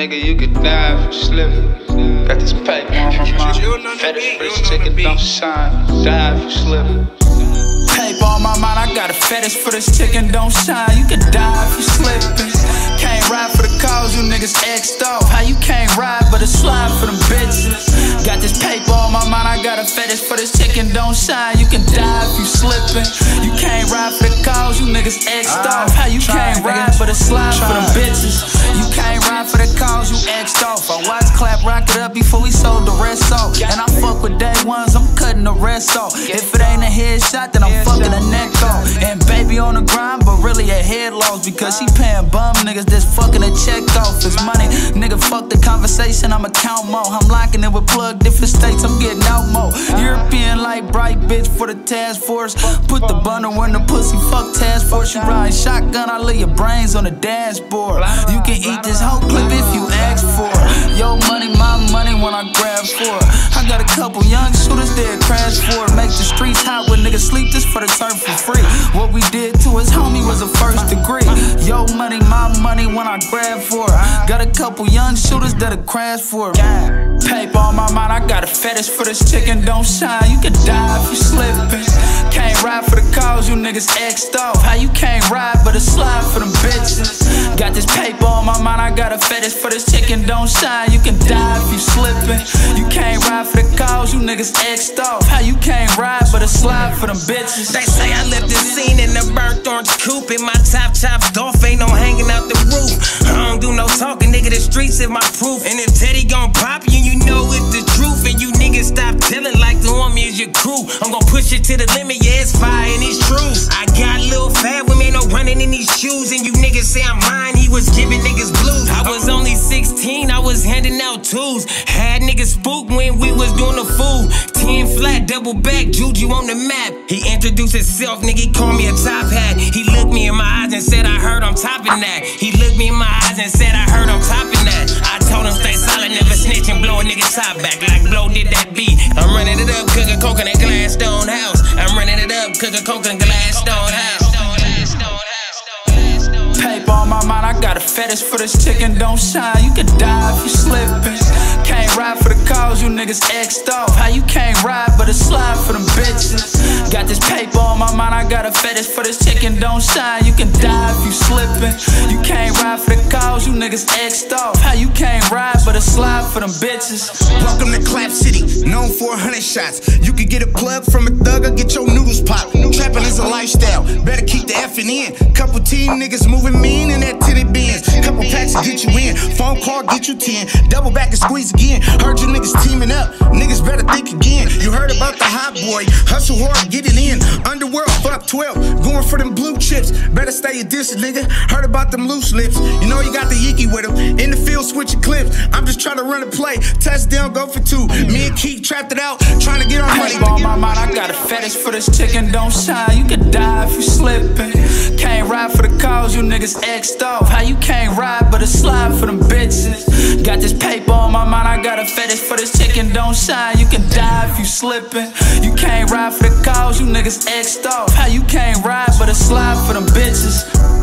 Nigga, you could die if you slip. Got this paper on my mind. Fetish for this chicken don't shine. Die if you slip. Paper on my mind, I got a fetish for this chicken don't shine. You could die if you slippin'. Can't ride for the cause, you niggas X'd off. How you can't ride but a slide for them bitches? Got this paper on my mind, I got a fetish for this chicken don't shine. You can die if you slippin'. You can't ride for the cause, you niggas X'd off. How you can't ride off. I watch Clap rock it up before we sold the rest off. And I fuck with day ones, I'm cutting the rest off. If it ain't a headshot, then I'm fucking a neck off. And baby on the grind, but really a head loss because she paying bum niggas that's fucking a check off. It's money, nigga. Fuck the conversation, I'ma count more. I'm locking it with plug different states, I'm getting out more. European like bright bitch for the task force. Put the bundle in the pussy, fuck task force. You ride shotgun, I lay your brains on the dashboard. You can eat this whole clip for it. I got a couple young shooters that crash for it. Make the streets hot when niggas sleep just for the turf for free. What we did to his homie was a first degree. Yo, money, my money when I grab for it. Got a couple young shooters that'll crash for it. Paper on my mind, I got a fetish for this chicken don't shine. You could die if you slippin'. Can't ride for the cause, you niggas X'd off. How you can't ride but a slide for? Got this paper on my mind, I got a fetish for this chicken don't shine. You can die if you slippin'. You can't ride for the cause, you niggas X'd off. How you can't ride but a slide for them bitches? They say I left the scene in the burnt orange coupe and my top chopped off, ain't no hanging out the roof. I don't do no talking, nigga. The streets is my proof. And if Teddy gon' pop you, you know it's the truth. And you niggas stop telling like the woman is your crew. I'm gon' push it to the limit, yeah, it's fire and handing out tools. Had niggas spook when we was doing the fool. 10 flat, double back, Juju on the map. He introduced himself, nigga, he called me a top hat. He looked me in my eyes and said, I heard I'm topping that. He looked me in my eyes and said, I heard I'm topping that. I told him stay solid, never snitch and blow a nigga top back like Blow did that beat. I'm running it up, cooking coke in that glass stone house. I'm running it up, cooking coke in glass stone fetish for this chicken don't shine. You could die if you slippin'. Can't ride for the cause, you niggas X'd off. How you can't ride but a slide for them bitches? Got this paper on my mind, I got a fetish for this chicken don't shine. You can die if you slippin'. You can't ride for the cause, you niggas X'd off. How you can't ride but a slide for them bitches? Welcome to Clap City, known for a hundred shots. You can get a plug from a thug or get your noodles popped. Trapping is a lifestyle, better keep the effing in. Couple team niggas moving mean in that tinted bins. Couple packs to get you in, phone call get you 10. Double back and squeeze again. Heard you niggas teaming up, niggas better think boy, hustle hard, get it in. Underworld, fuck 12, going for them blue chips. Better stay a distance, nigga. Heard about them loose lips. You know you got the yicky with them. In the field, switching clips. I'm just trying to run a play. Touchdown, go for two. Me and Keith trapped it out, trying to get our money. On my mind, I got a fetish for this chicken don't shine. You could die if you slippin'. Can't ride for the cause, you niggas X'd off. How you can't ride but a slide for them bitches? Got this paper on my mind, I got a fetish for this chicken don't shine. You can die if you slippin'. You can't ride for the cause, you niggas X'd off. How you can't ride but a slide for them bitches?